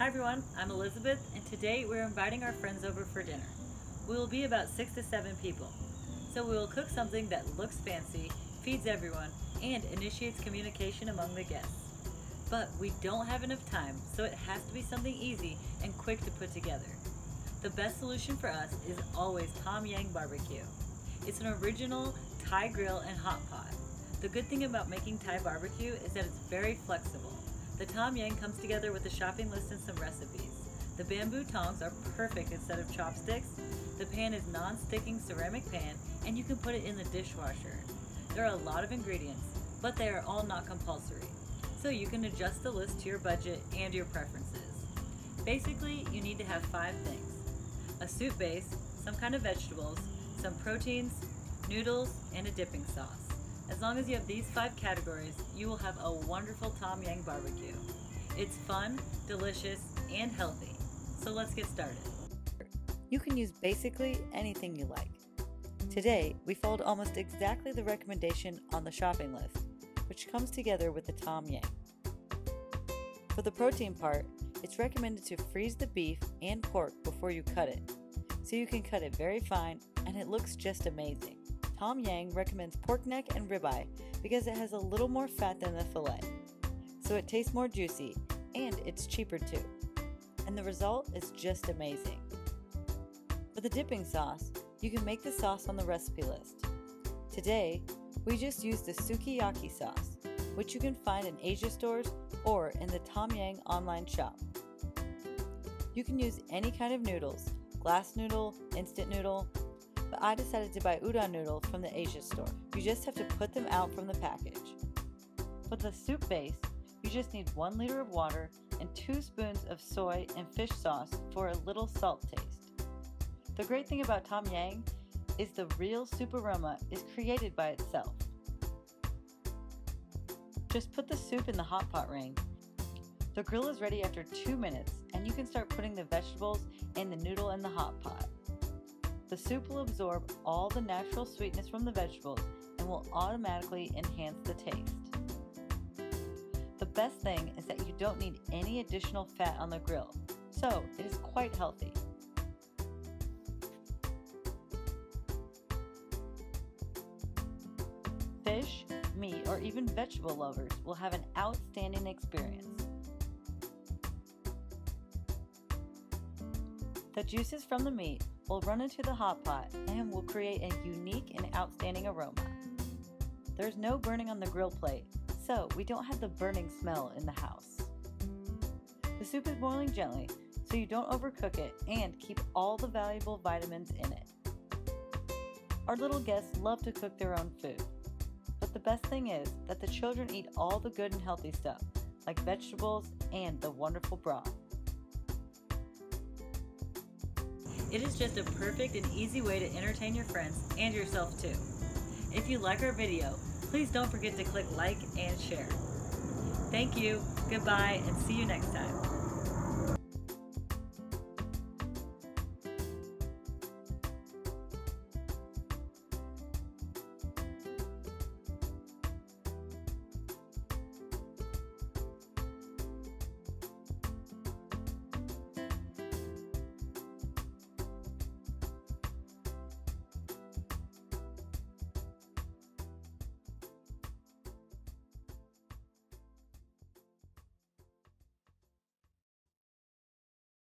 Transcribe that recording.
Hi everyone, I'm Elizabeth, and today we're inviting our friends over for dinner. We will be about six to seven people. So we will cook something that looks fancy, feeds everyone, and initiates communication among the guests. But we don't have enough time, so it has to be something easy and quick to put together. The best solution for us is always Tom Yang Barbecue. It's an original Thai grill and hot pot. The good thing about making Thai barbecue is that it's very flexible. The Tom Yang comes together with a shopping list and some recipes. The bamboo tongs are perfect instead of chopsticks. The pan is non-sticking ceramic pan and you can put it in the dishwasher. There are a lot of ingredients, but they are all not compulsory. So you can adjust the list to your budget and your preferences. Basically, you need to have five things. A soup base, some kind of vegetables, some proteins, noodles, and a dipping sauce. As long as you have these five categories, you will have a wonderful Tom Yang barbecue. It's fun, delicious, and healthy. So let's get started. You can use basically anything you like. Today, we followed almost exactly the recommendation on the shopping list, which comes together with the Tom Yang. For the protein part, it's recommended to freeze the beef and pork before you cut it, so you can cut it very fine and it looks just amazing. Tom Yang recommends pork neck and ribeye because it has a little more fat than the filet, so it tastes more juicy and it's cheaper too. And the result is just amazing. For the dipping sauce, you can make the sauce on the recipe list. Today, we just used the sukiyaki sauce, which you can find in Asia stores or in the Tom Yang online shop. You can use any kind of noodles, glass noodle, instant noodle, but I decided to buy udon noodles from the Asia store. You just have to put them out from the package. For the soup base, you just need 1 liter of water and 2 spoons of soy and fish sauce for a little salt taste. The great thing about Tom Yang is the real soup aroma is created by itself. Just put the soup in the hot pot ring. The grill is ready after 2 minutes and you can start putting the vegetables and the noodle in the hot pot. The soup will absorb all the natural sweetness from the vegetables and will automatically enhance the taste. The best thing is that you don't need any additional fat on the grill, so it is quite healthy. Fish, meat, or even vegetable lovers will have an outstanding experience. The juices from the meat will run into the hot pot and will create a unique and outstanding aroma. There's no burning on the grill plate, so we don't have the burning smell in the house. The soup is boiling gently, so you don't overcook it and keep all the valuable vitamins in it. Our little guests love to cook their own food, but the best thing is that the children eat all the good and healthy stuff, like vegetables and the wonderful broth. It is just a perfect and easy way to entertain your friends and yourself too. If you like our video, please don't forget to click like and share. Thank you, goodbye, and see you next time.